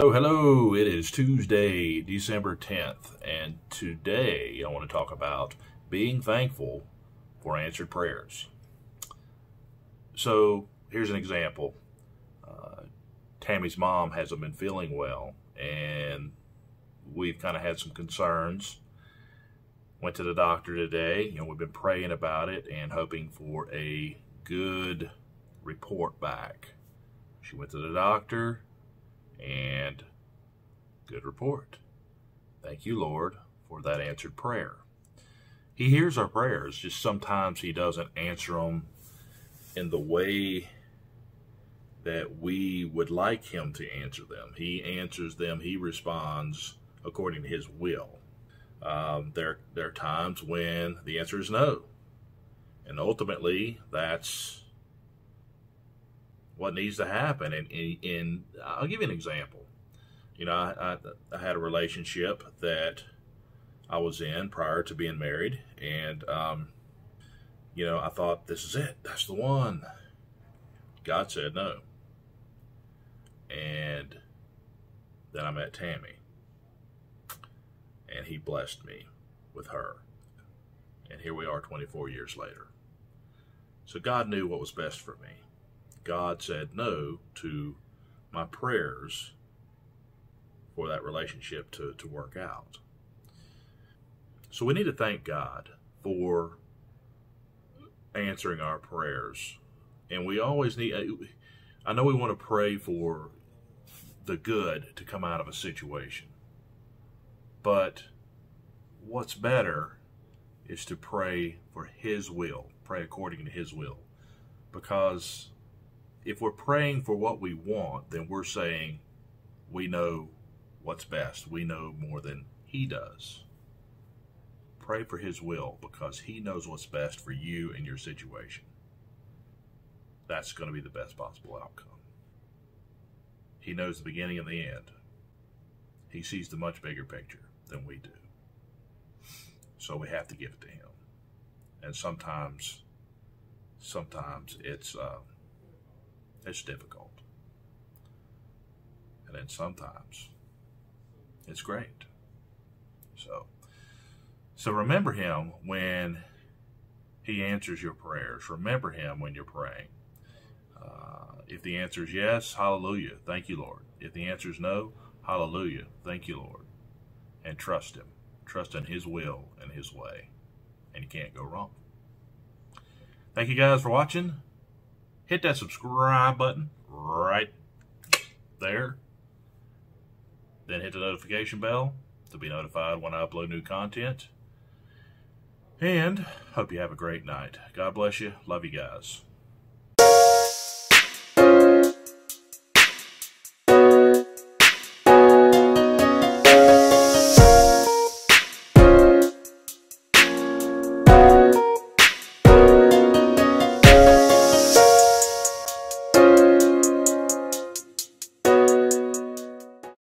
Hello, hello. It is Tuesday, December 10th, and today I want to talk about being thankful for answered prayers. So, here's an example. Uh, Tammy's mom hasn't been feeling well, and we've kind of had some concerns. Went to the doctor today. You know, we've been praying about it and hoping for a good report back. She went to the doctor and good report. Thank you, Lord, for that answered prayer. He hears our prayers, just sometimes He doesn't answer them in the way that we would like Him to answer them. He answers them, He responds according to His will. Um, there, there are times when the answer is no. And ultimately, that's what needs to happen. And, and, I'll give you an example. You know, I, I, I, had a relationship that I was in prior to being married, and um, you know, I thought this is it. That's the one. God said no, and then I met Tammy, and He blessed me with her, and here we are, 24 years later. So God knew what was best for me. God said no to my prayers for that relationship to, to work out. So we need to thank God for answering our prayers. And we always need, uh, I know we want to pray for the good to come out of a situation. But what's better is to pray for His will, pray according to His will. Because if we're praying for what we want, then we're saying we know what's best. We know more than He does. Pray for His will because He knows what's best for you and your situation. That's going to be the best possible outcome. He knows the beginning and the end. He sees the much bigger picture than we do. So we have to give it to Him. And sometimes, sometimes it's. Uh, it's difficult. And then sometimes it's great. So, so remember him when he answers your prayers. Remember him when you're praying. Uh, if the answer is yes, hallelujah. Thank you, Lord. If the answer is no, hallelujah. Thank you, Lord. And trust him. Trust in his will and his way. And you can't go wrong. Thank you guys for watching hit that subscribe button right there. Then hit the notification bell to be notified when I upload new content. And hope you have a great night. God bless you. Love you guys.